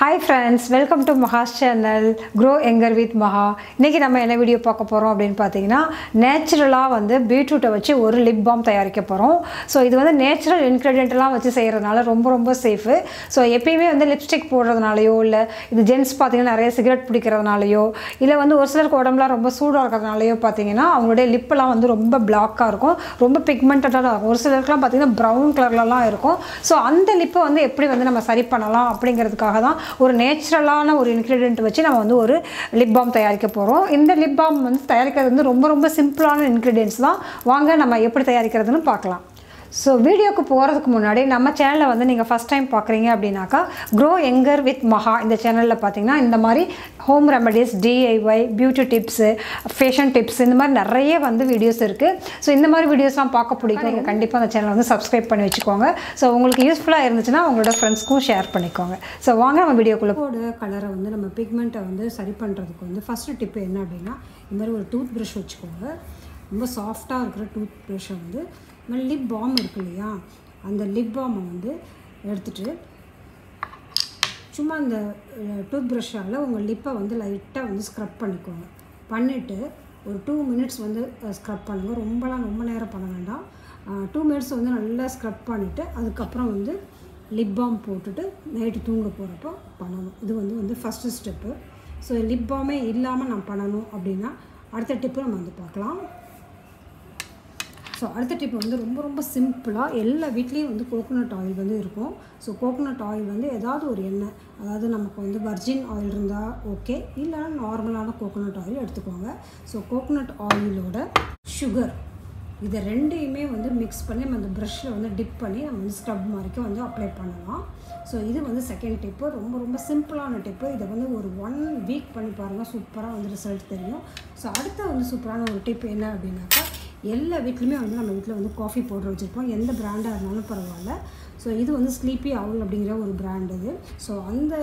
Hi friends welcome to Maha's channel grow anchor with Maha இன்றைக்கி நம்ம என்ன video பார்க்க போகிறோம் அப்படின்னு பார்த்தீங்கன்னா நேச்சுரலாக வந்து பீட்ரூட்டை வச்சு ஒரு லிப் பாம் தயாரிக்க போகிறோம் ஸோ இது வந்து நேச்சுரல் இன்க்ரீடியண்ட்லாம் வச்சு செய்கிறதுனால ரொம்ப ரொம்ப சேஃபு ஸோ எப்பயுமே வந்து லிப்ஸ்டிக் போடுறதுனாலையோ இல்லை இது ஜென்ஸ் பார்த்திங்கன்னா நிறைய சிகரெட் பிடிக்கிறதுனாலையோ இல்லை வந்து ஒரு சிலருக்கு உடம்புலாம் ரொம்ப சூடாக இருக்கிறதுனாலையோ பார்த்தீங்கன்னா அவங்களுடைய லிப்பெல்லாம் வந்து ரொம்ப பிளாக்காக இருக்கும். ரொம்ப பிக்மெண்டடாக இருக்கும். ஒரு சிலருக்குலாம் பார்த்தீங்கன்னா ப்ரௌன் கலர்லலாம் இருக்கும். ஸோ அந்த லிப்பை வந்து எப்படி வந்து நம்ம சரி பண்ணலாம் அப்படிங்கிறதுக்காக தான் ஒரு நேச்சுரலான ஒரு இன்க்ரீடியன்ட் வச்சு நம்ம வந்து ஒரு லிப் பாம் தயாரிக்க போகிறோம் இந்த லிப் பாம் வந்து தயாரிக்கிறது வந்து ரொம்ப ரொம்ப சிம்பிளான இன்க்ரீடியன்ஸ் தான். வாங்க நம்ம எப்படி தயாரிக்கிறதுன்னு பார்க்கலாம். ஸோ வீடியோக்கு போகிறதுக்கு முன்னாடி நம்ம சேனலில் வந்து நீங்கள் ஃபஸ்ட் டைம் பார்க்குறீங்க அப்படின்னாக்கா க்ரோ எங்கர் வித் மஹா இந்த சேனலில் பார்த்தீங்கன்னா இந்த மாதிரி home remedies DIY beauty tips fashion tips இந்த மாதிரி நிறைய வந்து வீடியோஸ் இருக்குது ஸோ இந்த மாதிரி வீடியோஸ்லாம் பார்க்க பிடிக்கும் நீங்கள் கண்டிப்பாக அந்த சேனலை வந்து சப்ஸ்கிரைப் பண்ணி வச்சுக்கோங்க. ஸோ உங்களுக்கு யூஸ்ஃபுல்லாக இருந்துச்சுன்னா உங்களோட ஃப்ரெண்ட்ஸ்க்கும் ஷேர் பண்ணிக்கோங்க. ஸோ வாங்க நம்ம வீடியோக்குள்ளே போட கலரை வந்து நம்ம பிக்மெண்ட்டை வந்து சரி பண்ணுறதுக்கு வந்து ஃபஸ்ட்டு டிப்பு என்ன அப்படின்னா இந்த மாதிரி ஒரு டூத் ப்ரஷ் வச்சுக்கோங்க. ரொம்ப சாஃப்டாக இருக்கிற டூத் ப்ரஷ்ஷை வந்து லிப் பாம் இருக்கு இல்லையா? அந்த லிப் பாமை வந்து எடுத்துகிட்டு சும்மா அந்த டூத் ப்ரஷ்ஷால் உங்கள் லிப்பை வந்து லைட்டாக வந்து ஸ்க்ரப் பண்ணிக்கோங்க. பண்ணிவிட்டு ஒரு டூ மினிட்ஸ் வந்து ஸ்க்ரப் பண்ணுங்கள் ரொம்பலாம் ரொம்ப நேரம் பண்ண வேண்டாம். டூ மினிட்ஸ் வந்து நல்லா ஸ்க்ரப் பண்ணிவிட்டு அதுக்கப்புறம் வந்து லிப் பாம் போட்டுட்டு நைட்டு தூங்க போகிறப்போ பண்ணணும். இது வந்து வந்து ஃபஸ்ட்டு ஸ்டெப்பு ஸோ லிப் பாமே இல்லாமல் நான் பண்ணணும் அப்படின்னா அடுத்த டிப்பு நம்ம வந்து பார்க்கலாம். ஸோ அடுத்த டிப் வந்து ரொம்ப ரொம்ப சிம்பிளாக எல்லா வீட்லேயும் வந்து கோகோனட் ஆயில் வந்து இருக்கும். ஸோ கோகோனட் ஆயில் வந்து ஏதாவது ஒரு எண்ணெய் அதாவது நமக்கு வந்து வர்ஜின் ஆயில் இருந்தால் ஓகே இல்லைனா நார்மலான கோகோனட் ஆயில் எடுத்துக்கோங்க. ஸோ கோகோனட் ஆயிலோட சுகர் இதை ரெண்டையுமே வந்து மிக்ஸ் பண்ணி நம்ம அந்த ப்ரஷ்ஷில் வந்து டிப் பண்ணி நம்ம வந்து ஸ்க்ரப் மாதிரிக்கும் வந்து அப்ளை பண்ணலாம். ஸோ இது வந்து செகண்ட் டிப்பு ரொம்ப ரொம்ப சிம்பிளான டிப்பு இதை வந்து ஒரு ஒன் வீக் பண்ணி பாருங்கள் சூப்பராக வந்து ரிசல்ட் தெரியும். ஸோ அடுத்த வந்து சூப்பரான ஒரு டிப் என்ன அப்படின்னாக்கா எல்லா வீட்லையுமே வந்து நம்ம வீட்டில் வந்து காஃபி பவுடர் வச்சுருப்போம். எந்த பிராண்டாக இருந்தாலும் பரவாயில்ல. ஸோ இது வந்து ஸ்லீப்பி அவுல் அப்படிங்கிற ஒரு பிராண்ட் இது. ஸோ அந்த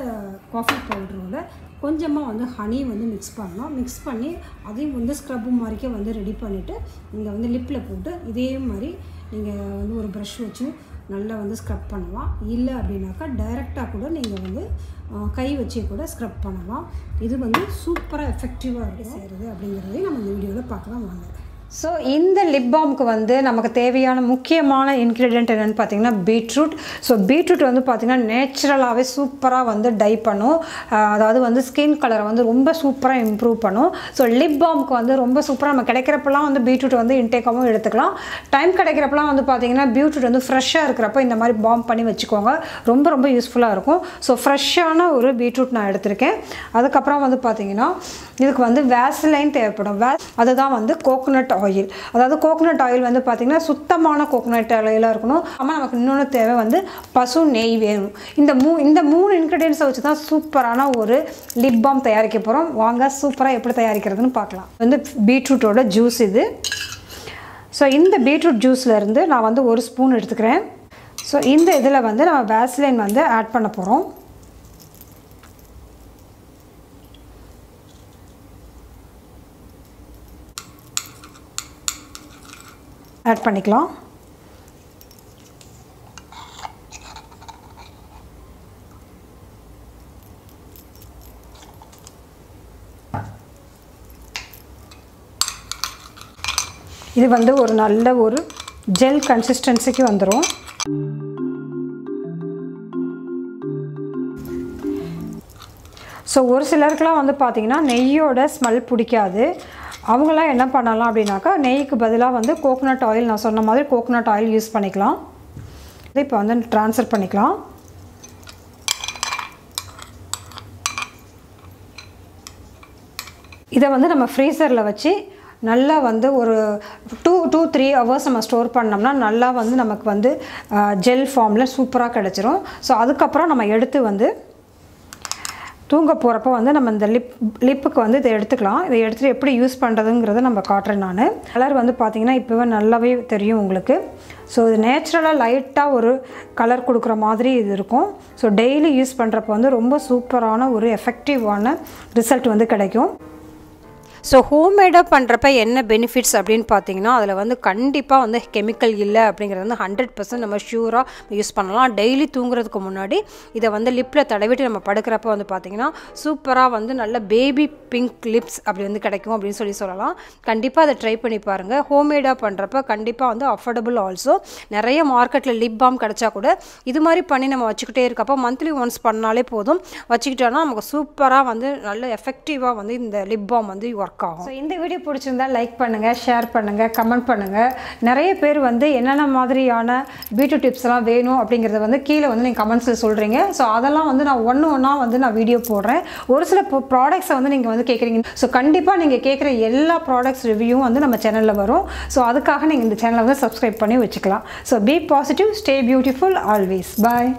காஃபி பவுடரோட கொஞ்சமாக வந்து ஹனி வந்து மிக்ஸ் பண்ணலாம். மிக்ஸ் பண்ணி அதையும் வந்து ஸ்க்ரப்பு மாதிரிக்கே வந்து ரெடி பண்ணிவிட்டு நீங்கள் வந்து லிப்பில் போட்டு இதே மாதிரி நீங்கள் வந்து ஒரு ப்ரஷ் வச்சு நல்லா வந்து ஸ்க்ரப் பண்ணலாம். இல்லை அப்படின்னாக்கா டைரெக்டாக கூட நீங்கள் வந்து கை வச்சே கூட ஸ்க்ரப் பண்ணலாம். இது வந்து சூப்பராக எஃபெக்டிவாக எப்படி செய்கிறது அப்படிங்கிறதையும் நம்ம இந்த வீடியோவில் பார்க்கலாம் வாங்க. ஸோ இந்த லிப் பாம்க்கு வந்து நமக்கு தேவையான முக்கியமான இன்க்ரீடியன்ட் என்னென்னு பார்த்தீங்கன்னா பீட்ரூட் ஸோ பீட்ரூட் வந்து பார்த்திங்கன்னா நேச்சுரலாகவே சூப்பராக வந்து டை பண்ணும். அதாவது வந்து ஸ்கின் கலரை வந்து ரொம்ப சூப்பராக இம்ப்ரூவ் பண்ணும். ஸோ லிப் பாம்க்கு வந்து ரொம்ப சூப்பராக நம்ம கிடைக்கிறப்பெல்லாம் வந்து பீட்ரூட் வந்து இன்டேக்காகவும் எடுத்துக்கலாம். டைம் கிடைக்கிறப்பெல்லாம் வந்து பார்த்திங்கன்னா பீட்ரூட் வந்து ஃப்ரெஷ்ஷாக இருக்கிறப்ப இந்த மாதிரி பாம் பண்ணி வச்சுக்கோங்க. ரொம்ப ரொம்ப யூஸ்ஃபுல்லாக இருக்கும். ஸோ ஃப்ரெஷ்ஷான ஒரு பீட்ரூட் நான் எடுத்திருக்கேன். அதுக்கப்புறம் வந்து பார்த்திங்கன்னா இதுக்கு வந்து வேஸ்லைன் தேவைப்படும். வே அதுதான் வந்து கோகோனட் ஆயில் அதாவது கோகோனட் ஆயில் வந்து பார்த்திங்கன்னா சுத்தமான கோகோனட் ஆயிலாக இருக்கணும். ஆனால் நமக்கு இன்னொன்று தேவை வந்து பசு நெய் வேணும். இந்த மூ இந்த மூணு இன்க்ரீடியன்ஸை வச்சு தான் சூப்பரான ஒரு லிப் பாம் தயாரிக்க போகிறோம் வாங்க சூப்பராக எப்படி தயாரிக்கிறதுன்னு பார்க்கலாம். வந்து பீட்ரூட்டோட ஜூஸ் இது. ஸோ இந்த பீட்ரூட் ஜூஸ்லேருந்து நான் வந்து ஒரு ஸ்பூன் எடுத்துக்கிறேன். ஸோ இந்த இதில் வந்து நம்ம வேஸ்லைன் வந்து ஆட் பண்ண போகிறோம் ஆட் பண்ணிக்கலாம். இது வந்து ஒரு நல்ல ஒரு ஜெல் கன்சிஸ்டன்சிக்கு வந்துடும் ஸோ ஒரு சிலருக்குலாம் வந்து பார்த்திங்கன்னா நெய்யோட ஸ்மெல் பிடிக்காது. அவங்களாம் என்ன பண்ணலாம் அப்படின்னாக்கா நெய்க்கு பதிலாக வந்து கோகோனட் ஆயில் நான் சொன்ன மாதிரி கோகோனட் ஆயில் யூஸ் பண்ணிக்கலாம். இது இப்போ வந்து ட்ரான்ஸ்ஃபர் பண்ணிக்கலாம். இதை வந்து நம்ம ஃப்ரீசரில் வச்சு நல்லா வந்து ஒரு டூ டூ த்ரீ ஹவர்ஸ் நம்ம ஸ்டோர் பண்ணோம்னா நல்லா வந்து நமக்கு வந்து ஜெல் ஃபார்மில் சூப்பராக கிடச்சிரும். ஸோ அதுக்கப்புறம் நம்ம எடுத்து வந்து தூங்க போகிறப்ப வந்து நம்ம இந்த லிப் லிப்புக்கு வந்து இதை எடுத்துக்கலாம். இதை எடுத்துகிட்டு எப்படி யூஸ் பண்ணுறதுங்கிறத நம்ம காட்டுறேன் நான். கலர் வந்து பார்த்திங்கன்னா இப்போவே நல்லாவே தெரியும் உங்களுக்கு. ஸோ இது நேச்சுரலாக லைட்டாக ஒரு கலர் கொடுக்குற மாதிரி இது இருக்கும். ஸோ டெய்லி யூஸ் பண்ணுறப்ப வந்து ரொம்ப சூப்பரான ஒரு எஃபெக்டிவான ரிசல்ட் வந்து கிடைக்கும். ஸோ ஹோம்மேடாக பண்ணுறப்ப என்ன பெனிஃபிட்ஸ் அப்படின்னு பார்த்தீங்கன்னா அதில் வந்து கண்டிப்பாக வந்து கெமிக்கல் இல்லை அப்படிங்கிறது வந்து ஹண்ட்ரட் பர்சன்ட் நம்ம ஷூராக யூஸ் பண்ணலாம். டெய்லி தூங்குறதுக்கு முன்னாடி இதை வந்து லிப்பில் தடவிட்டு நம்ம படுக்கிறப்ப வந்து பார்த்திங்கன்னா சூப்பராக வந்து நல்ல பேபி பிங்க் லிப்ஸ் அப்படி வந்து கிடைக்கும் அப்படின்னு சொல்லி சொல்லலாம். கண்டிப்பாக அதை ட்ரை பண்ணி பாருங்கள் ஹோம்மேடாக பண்ணுறப்ப கண்டிப்பாக வந்து அஃபோர்டபுள் ஆல்சோ நிறைய மார்க்கெட்டில் லிப் பாம் கிடச்சா கூட இது மாதிரி பண்ணி நம்ம வச்சுக்கிட்டே இருக்கப்போ மந்த்லி ஒன்ஸ் பண்ணாலே போதும். வச்சுக்கிட்டோன்னா நமக்கு சூப்பராக வந்து நல்ல எஃபெக்டிவாக வந்து இந்த லிப் பாம் வந்து ஒர்க் ஆகும் ஸோ இந்த வீடியோ பிடிச்சிருந்தா லைக் பண்ணுங்கள் ஷேர் பண்ணுங்கள் கமெண்ட் பண்ணுங்கள் நிறைய பேர் வந்து என்னென்ன மாதிரியான பியூட்டி டிப்ஸ்லாம் வேணும் அப்படிங்கிறத வந்து கீழே வந்து நீங்கள் கமெண்ட்ஸில் சொல்கிறீங்க ஸோ அதெல்லாம் வந்து நான் ஒன்று ஒன்றா வந்து நான் வீடியோ போடுறேன். ஒரு சில ப்ராடக்ட்ஸை வந்து நீங்கள் வந்து கேட்குறீங்க ஸோ கண்டிப்பாக நீங்கள் கேட்குற எல்லா ப்ராடக்ட்ஸ் ரிவ்யூவும் வந்து நம்ம சேனலில் வரும். ஸோ அதுக்காக நீங்கள் இந்த சேனலை வந்து சப்ஸ்கிரைப் பண்ணி வச்சுக்கலாம். So be positive stay beautiful always bye